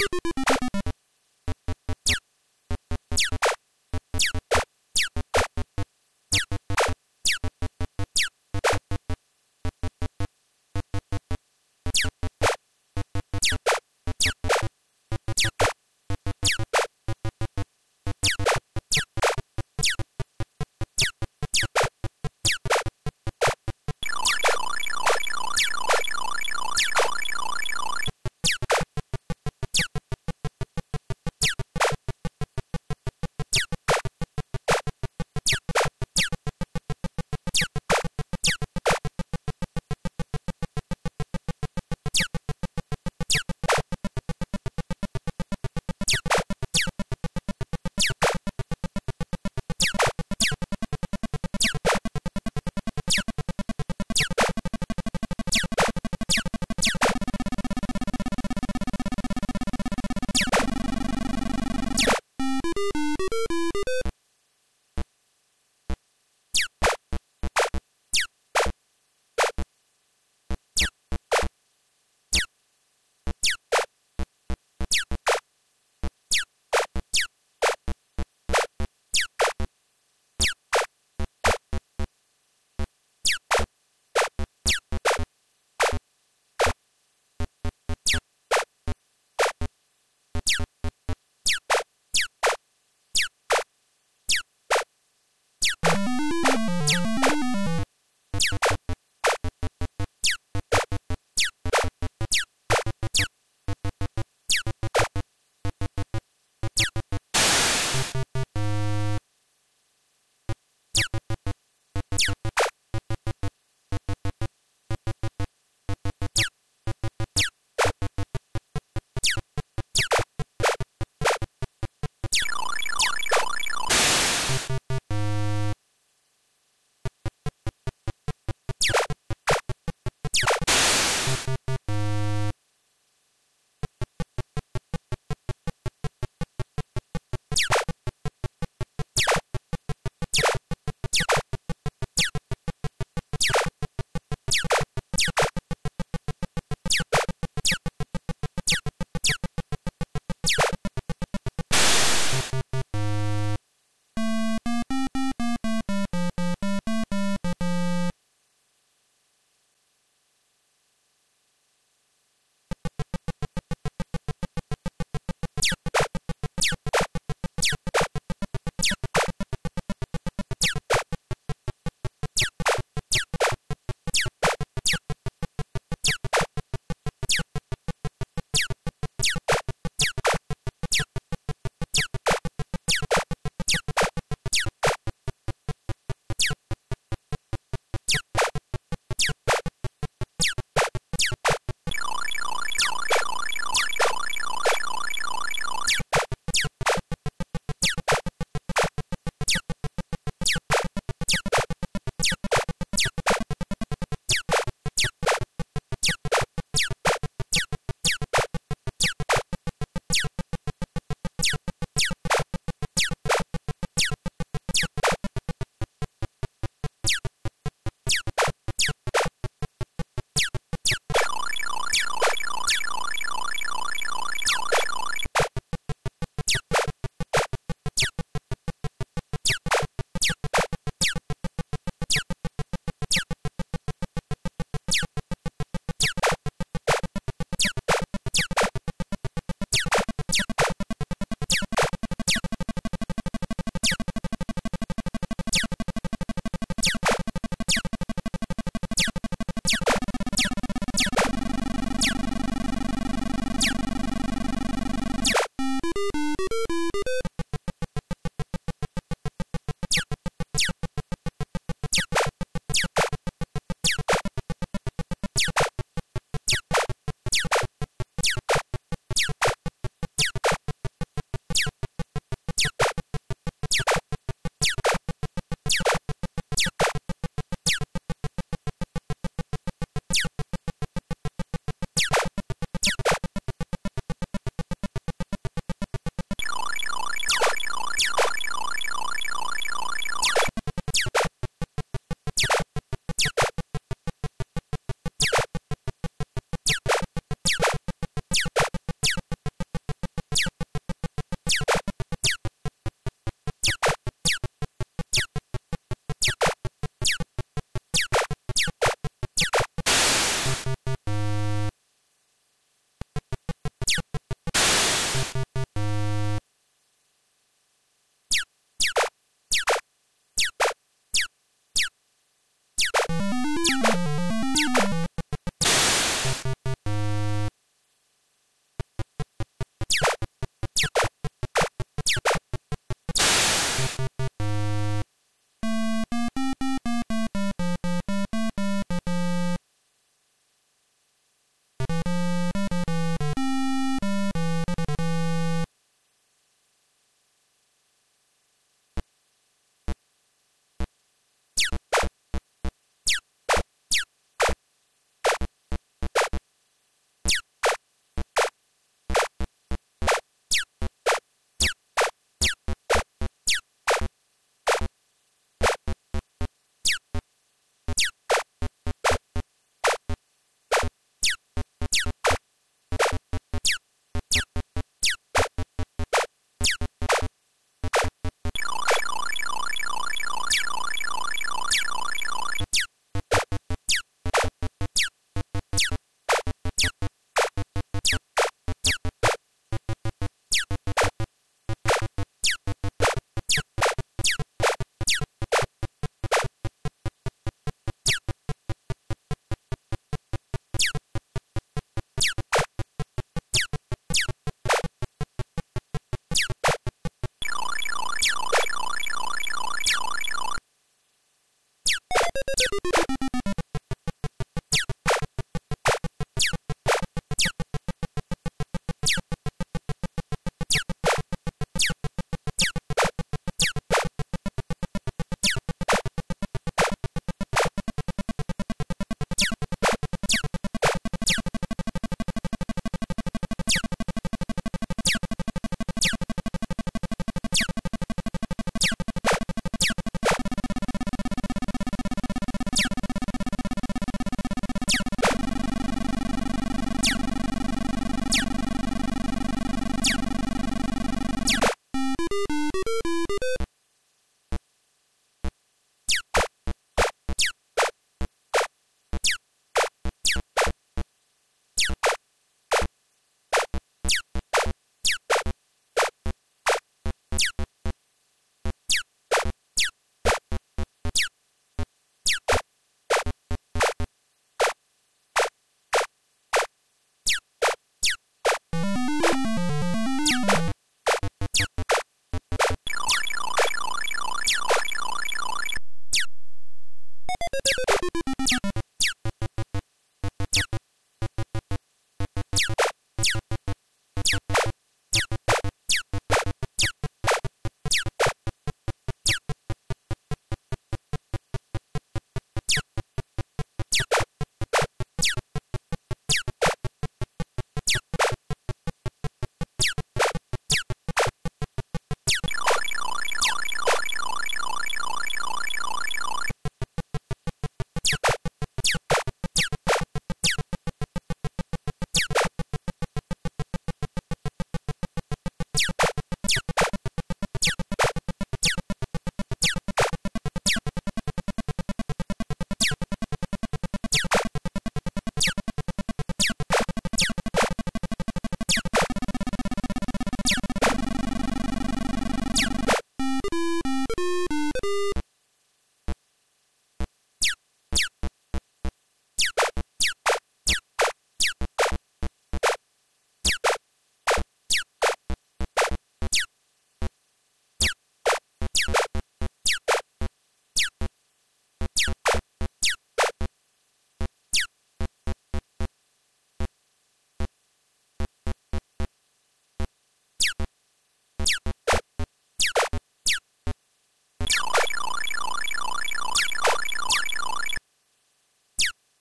you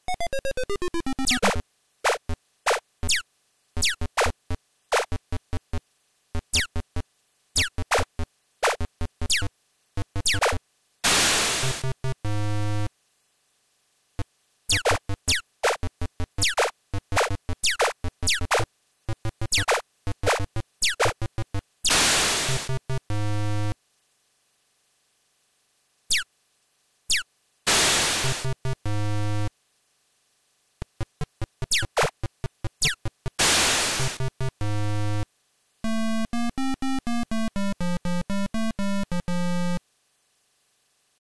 You